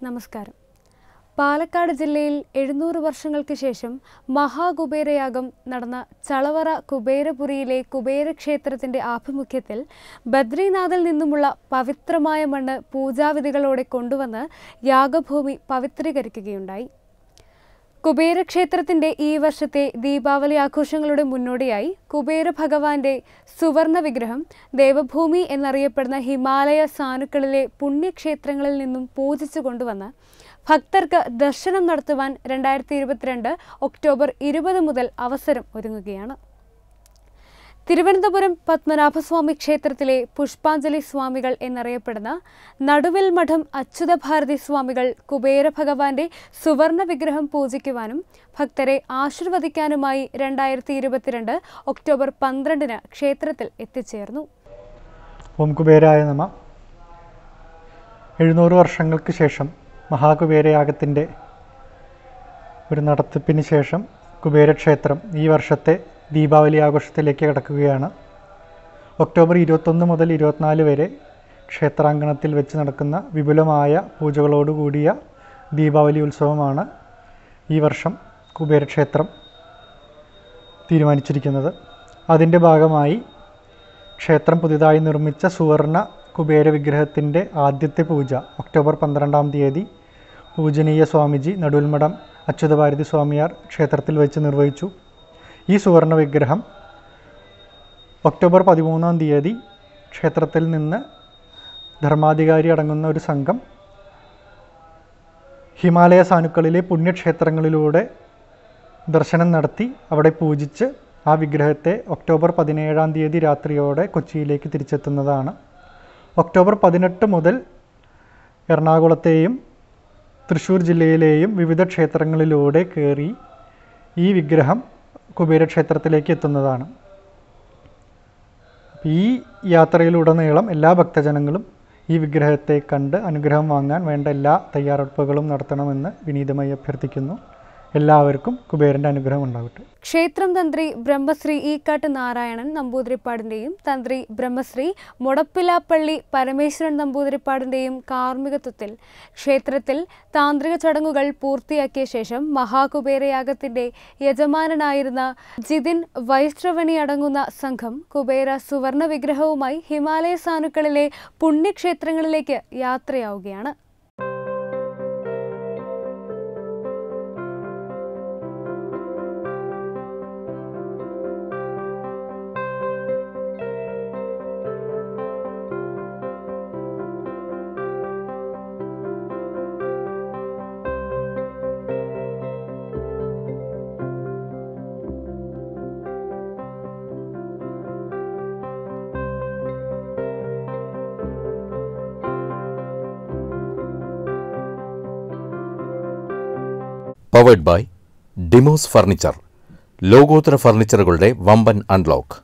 നമസ്കാരം. പാലക്കാട് ജില്ലയിൽ എഴുന്നൂറ് വർഷങ്ങൾക്ക് ശേഷം മഹാകുബേരയാഗം നടന്ന ചളവറ കുബേരപുരിയിലെ കുബേരക്ഷേത്രത്തിന്റെ ആഭിമുഖ്യത്തിൽ ബദ്രീനാഥിൽ നിന്നുമുള്ള പവിത്രമായ മണ്ണ് പൂജാവിധികളോടെ കൊണ്ടുവന്ന് യാഗഭൂമി പവിത്രീകരിക്കുകയുണ്ടായി. കുബേരക്ഷേത്രത്തിന്റെ ഈ വർഷത്തെ ദീപാവലി ആഘോഷങ്ങളുടെ മുന്നോടിയായി കുബേര ഭഗവാന്റെ സുവർണ വിഗ്രഹം ദേവഭൂമി എന്നറിയപ്പെടുന്ന ഹിമാലയ സാനുക്കളിലെ പുണ്യക്ഷേത്രങ്ങളിൽ നിന്നും പൂജിച്ചു കൊണ്ടുവന്ന് ഭക്തർക്ക് ദർശനം നടത്തുവാൻ രണ്ടായിരത്തി ഇരുപത്തിരണ്ട് ഒക്ടോബർ ഇരുപത് മുതൽ അവസരം ഒരുങ്ങുകയാണ്. തിരുവനന്തപുരം പത്മനാഭസ്വാമി ക്ഷേത്രത്തിലെ പുഷ്പാഞ്ജലി സ്വാമികൾ എന്നറിയപ്പെടുന്ന നടുവിൽ മഠം അച്യുതഭാരതി സ്വാമികൾ കുബേര ഭഗവാന്റെ സുവർണ വിഗ്രഹം പൂജിക്കുവാനും ഭക്തരെ ആശീർവദിക്കാനുമായി രണ്ടായിരത്തി ഇരുപത്തിരണ്ട് ഒക്ടോബർ പന്ത്രണ്ടിന് ക്ഷേത്രത്തിൽ എത്തിച്ചേർന്നു. ഓം കുബേരായ നമ. എഴുന്നൂറ് വർഷങ്ങൾക്ക് ശേഷം മഹാകുബേരയാഗത്തിന്റെ ഒരു നടത്തിപ്പിന് ശേഷം കുബേരക്ഷേത്രം ഈ വർഷത്തെ ദീപാവലി ആഘോഷത്തിലേക്ക് കടക്കുകയാണ്. ഒക്ടോബർ ഇരുപത്തൊന്ന് മുതൽ ഇരുപത്തിനാല് വരെ ക്ഷേത്രാങ്കണത്തിൽ വെച്ച് നടക്കുന്ന വിപുലമായ പൂജകളോടുകൂടിയ ദീപാവലി ഉത്സവമാണ് ഈ വർഷം കുബേരക്ഷേത്രം തീരുമാനിച്ചിരിക്കുന്നത്. അതിന്റെ ഭാഗമായി ക്ഷേത്രം പുതിയതായി നിർമ്മിച്ച സുവർണ കുബേര വിഗ്രഹത്തിന്റെ ആദ്യത്തെ പൂജ ഒക്ടോബർ പന്ത്രണ്ടാം തീയതി പൂജനീയ സ്വാമിജി നടുൽമഠം അച്യുതഭാരതി സ്വാമിയാർ ക്ഷേത്രത്തിൽ വെച്ച് നിർവഹിച്ചു. ഈ സുവർണ വിഗ്രഹം ഒക്ടോബർ പതിമൂന്നാം തീയതി ക്ഷേത്രത്തിൽ നിന്ന് ധർമാധികാരി അടങ്ങുന്ന ഒരു സംഘം ഹിമാലയ സാനുക്കളിലെ പുണ്യക്ഷേത്രങ്ങളിലൂടെ ദർശനം നടത്തി അവിടെ പൂജിച്ച് ആ വിഗ്രഹത്തെ ഒക്ടോബർ പതിനേഴാം തീയതി രാത്രിയോടെ കൊച്ചിയിലേക്ക് തിരിച്ചെത്തുന്നതാണ്. ഒക്ടോബർ പതിനെട്ട് മുതൽ എറണാകുളത്തെയും തൃശ്ശൂർ ജില്ലയിലെയും വിവിധ ക്ഷേത്രങ്ങളിലൂടെ കയറി ഈ വിഗ്രഹം കുബേരക്ഷേത്രത്തിലേക്ക് എത്തുന്നതാണ് ഈ യാത്രയിലുടനീളം എല്ലാ ഭക്തജനങ്ങളും ഈ വിഗ്രഹത്തെ കണ്ട് അനുഗ്രഹം വാങ്ങാൻ വേണ്ട എല്ലാ തയ്യാറെടുപ്പുകളും നടത്തണമെന്ന് വിനീതമായി അഭ്യർത്ഥിക്കുന്നു. എല്ലാവർക്കും കുബേരന്റെ അനുഗ്രഹം ഉണ്ടാകട്ടെ ക്ഷേത്രം തന്ത്രി ബ്രഹ്മശ്രീ ഈക്കാട്ട് നാരായണൻ നമ്പൂതിരിപ്പാടിന്റെയും തന്ത്രി ബ്രഹ്മശ്രീ മുടപ്പിലാപ്പള്ളി പരമേശ്വരൻ നമ്പൂതിരിപ്പാടിന്റെയും കാർമ്മികത്വത്തിൽ ക്ഷേത്രത്തിൽ താന്ത്രിക ചടങ്ങുകൾ പൂർത്തിയാക്കിയ ശേഷം മഹാകുബേരയാഗത്തിന്റെ യജമാനനായിരുന്ന ജിതിൻ വൈശ്രവണി അടങ്ങുന്ന സംഘം കുബേര സുവർണ വിഗ്രഹവുമായി ഹിമാലയ സാനുക്കളിലെ പുണ്യക്ഷേത്രങ്ങളിലേക്ക് യാത്രയാവുകയാണ്. പവേഡ് ബൈ ഡിമോസ് ഫർണിച്ചർ ലോകോത്തര ഫർണിച്ചറുകളുടെ വമ്പൻ അൺലോക്ക്